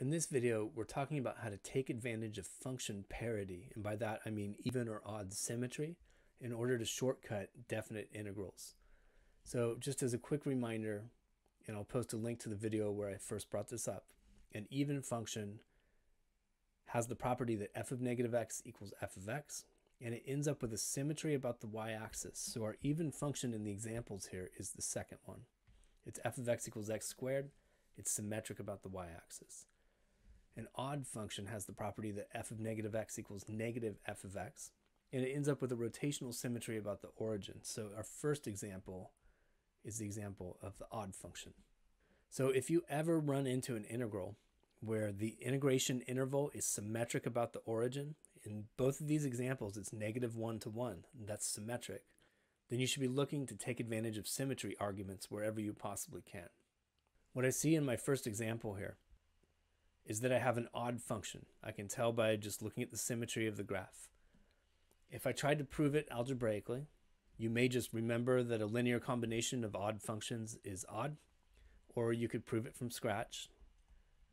In this video, we're talking about how to take advantage of function parity, and by that I mean even or odd symmetry, in order to shortcut definite integrals. So just as a quick reminder, and I'll post a link to the video where I first brought this up, an even function has the property that f of negative x equals f of x, and it ends up with a symmetry about the y-axis. So our even function in the examples here is the second one. It's f of x equals x squared. It's symmetric about the y-axis. An odd function has the property that f of negative x equals negative f of x, and it ends up with a rotational symmetry about the origin. So our first example is the example of the odd function. So if you ever run into an integral where the integration interval is symmetric about the origin, in both of these examples it's negative 1 to 1, that's symmetric, then you should be looking to take advantage of symmetry arguments wherever you possibly can. What I see in my first example here is that I have an odd function. I can tell by just looking at the symmetry of the graph. If I tried to prove it algebraically, you may just remember that a linear combination of odd functions is odd, or you could prove it from scratch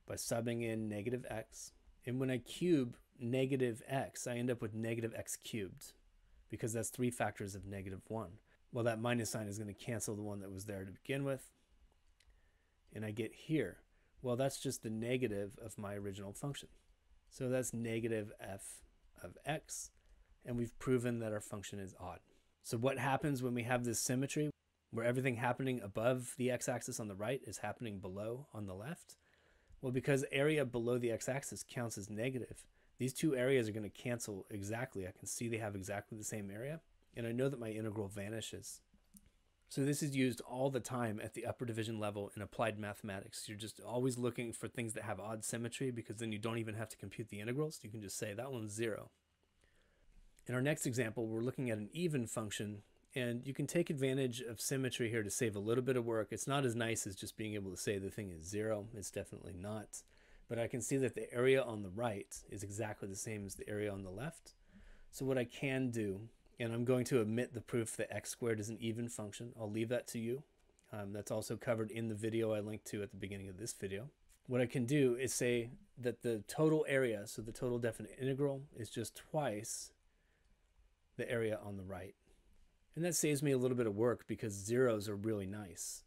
by subbing in negative x. And when I cube negative x, I end up with negative x cubed because that's three factors of negative 1. Well, that minus sign is going to cancel the one that was there to begin with. And I get here well, that's just the negative of my original function. So that's negative f of x, and we've proven that our function is odd. So what happens when we have this symmetry, where everything happening above the x-axis on the right is happening below on the left? Well, because area below the x-axis counts as negative, these two areas are going to cancel exactly. I can see they have exactly the same area, and I know that my integral vanishes. So this is used all the time at the upper division level in applied mathematics. You're just always looking for things that have odd symmetry because then you don't even have to compute the integrals. You can just say that one's zero. In our next example, we're looking at an even function and you can take advantage of symmetry here to save a little bit of work. It's not as nice as just being able to say the thing is zero. It's definitely not. But I can see that the area on the right is exactly the same as the area on the left. So what I can do and I'm going to omit the proof that x squared is an even function. I'll leave that to you. Um, that's also covered in the video I linked to at the beginning of this video. What I can do is say that the total area, so the total definite integral, is just twice the area on the right. And that saves me a little bit of work because zeros are really nice.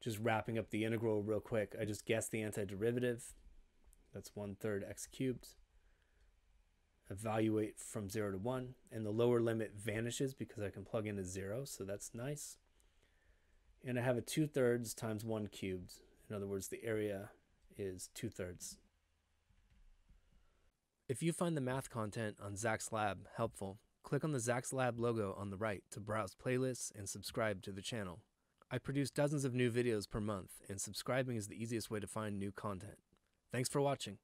Just wrapping up the integral real quick, I just guess the antiderivative. That's 1 third x cubed evaluate from 0 to 1, and the lower limit vanishes because I can plug in a 0, so that's nice. And I have a 2 thirds times 1 cubed. In other words, the area is 2 thirds. If you find the math content on Zak's Lab helpful, click on the Zak's Lab logo on the right to browse playlists and subscribe to the channel. I produce dozens of new videos per month, and subscribing is the easiest way to find new content. Thanks for watching.